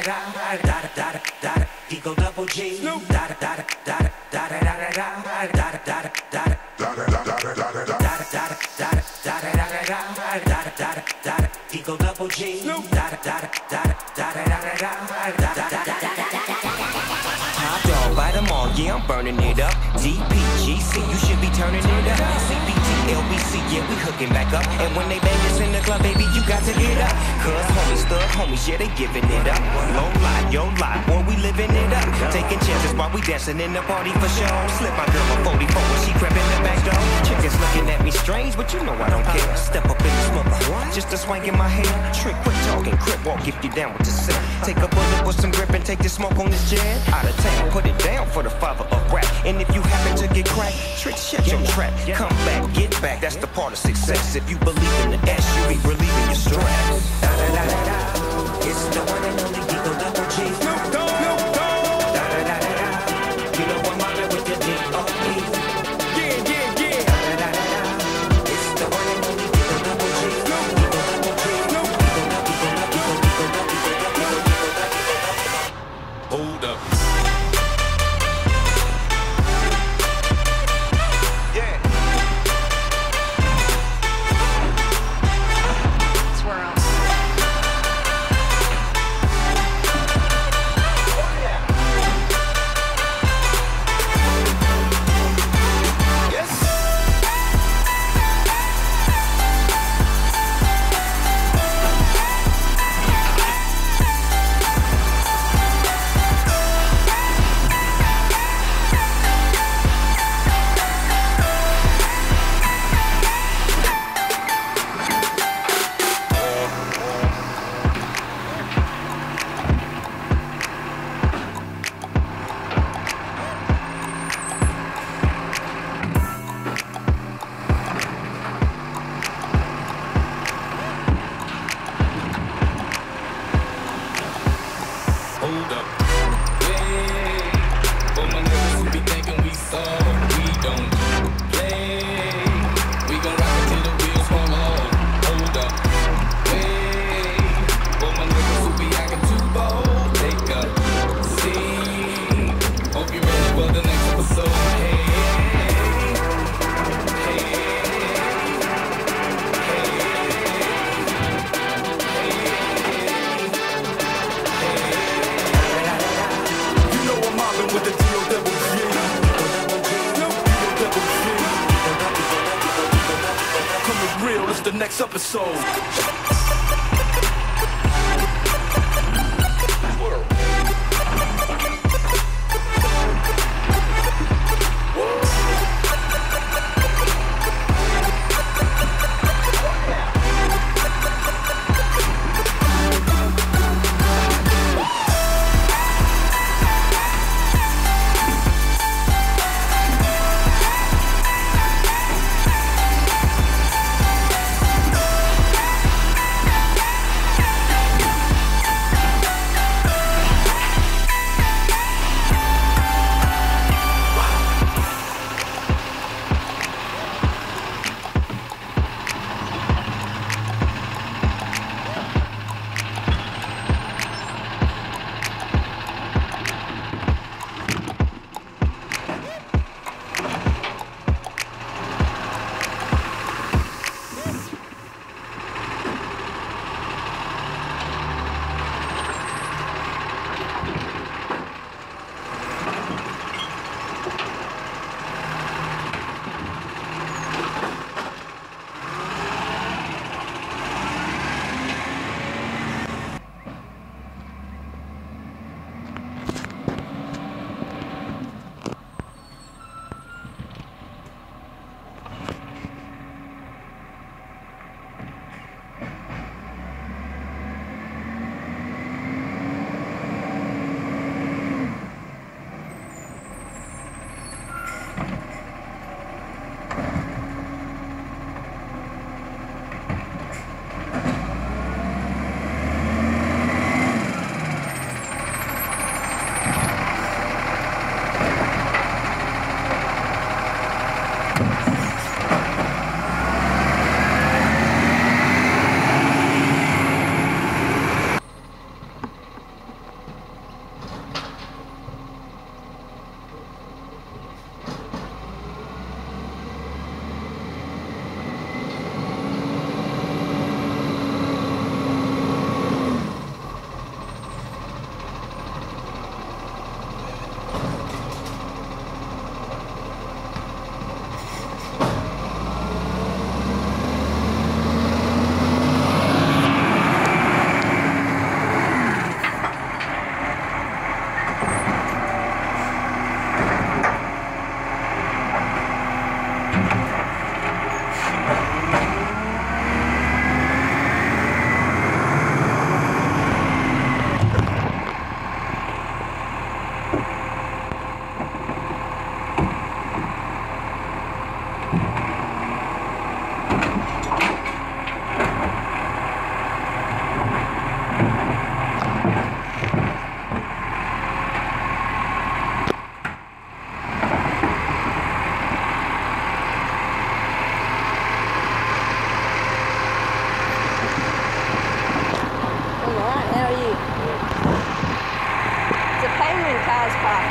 I got. Back up. And when they bang us in the club, baby, you got to get up. Cause homies, thug homies, yeah, they giving it up. Low lie, yo lie, boy, we living it up. Taking chances while we dancing in the party for show. Slip my girl a 44 when she crept in the back door. Chickens looking at me strange, but you know I don't care. Step up in the smoke, just a swank in my hair. Trick, quit talking, crip walk if you down with the set. Take a bullet with some grip and take the smoke on this jet. Out of town, put it down for the father of rap. And if you happen to get cracked, trick, shut your trap. Come back, get back, that's the part of success. If you believe in the S, you be relieving your stress. Da, da, da, da, da. It's the one and only Eagle Double G. Snoop Dogg.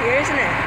Here, isn't it?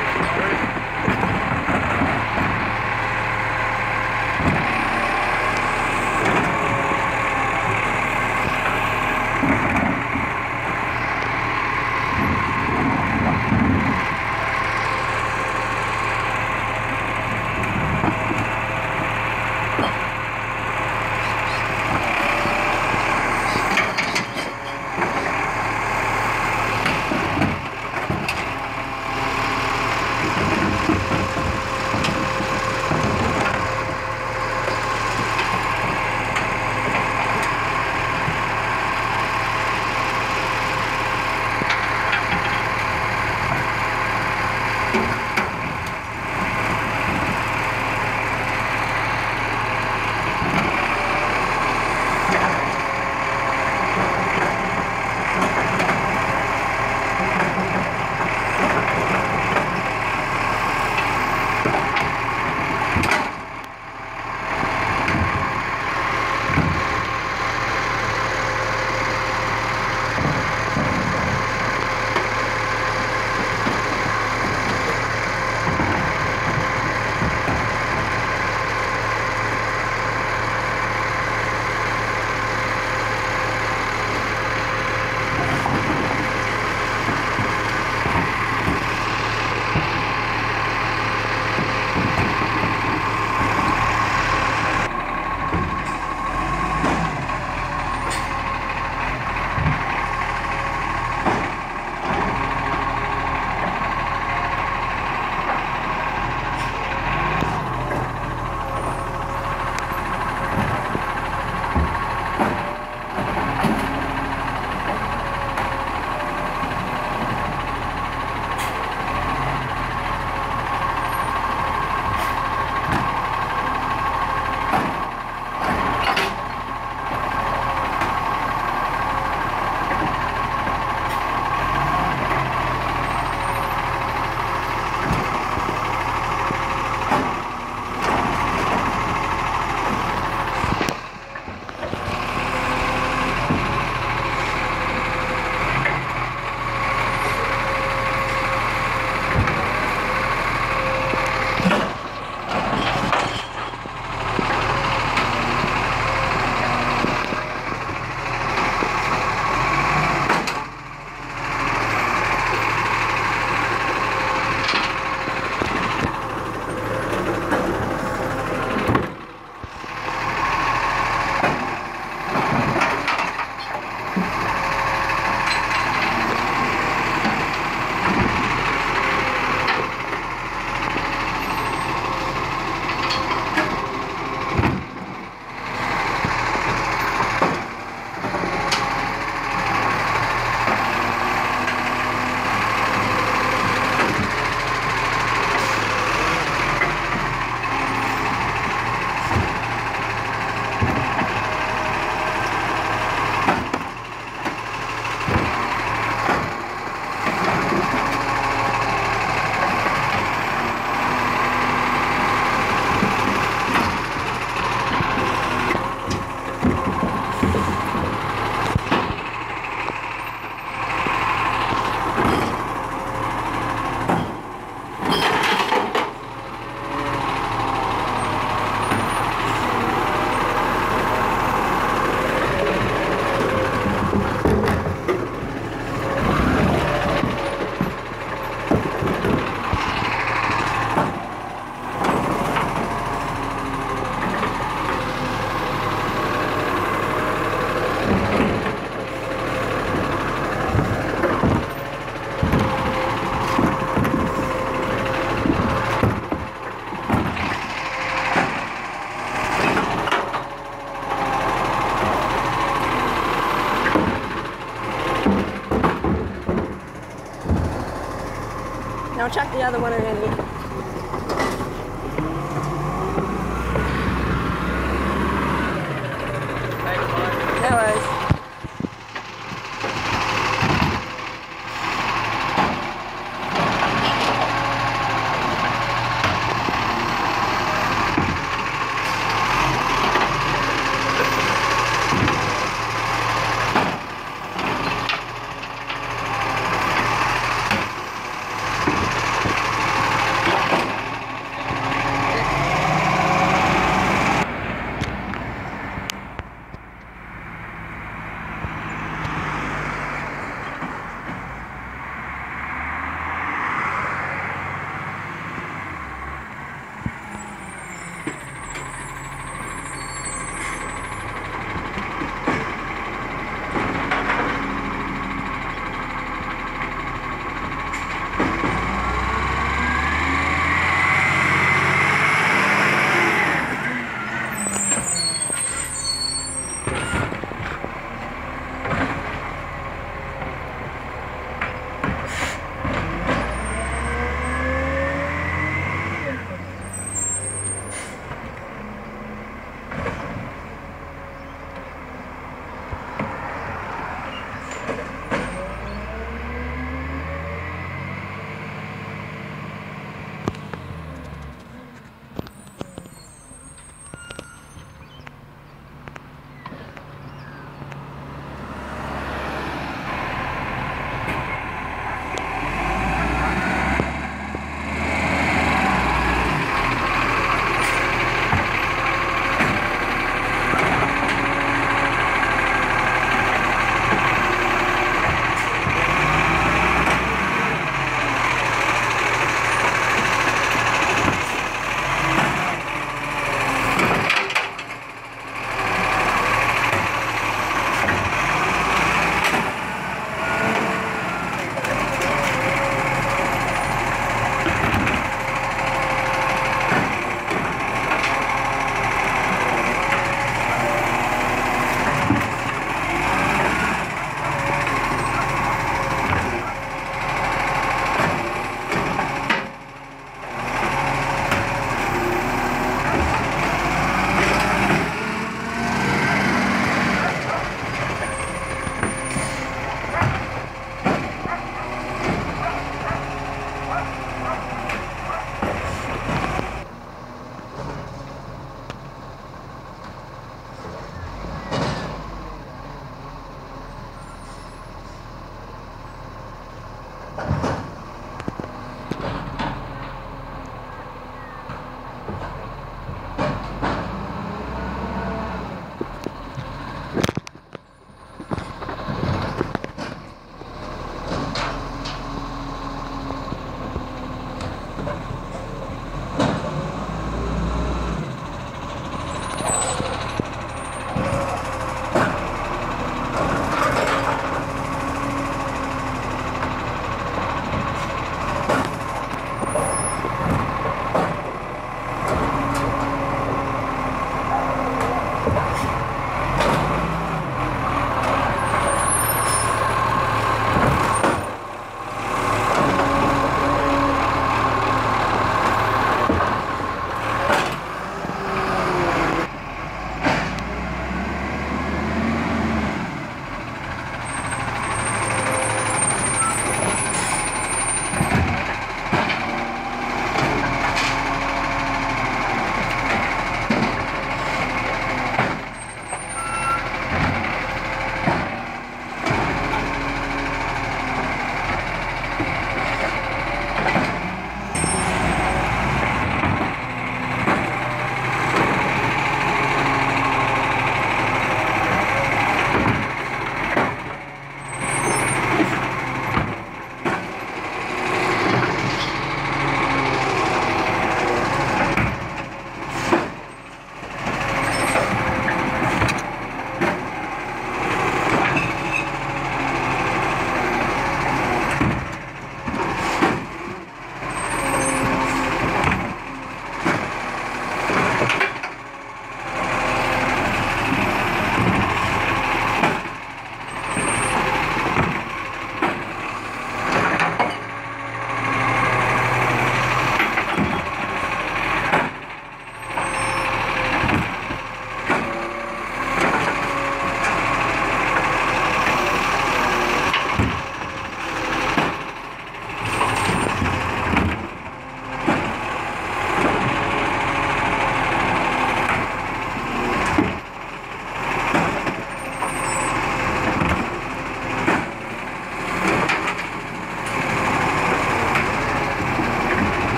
Check the other one any.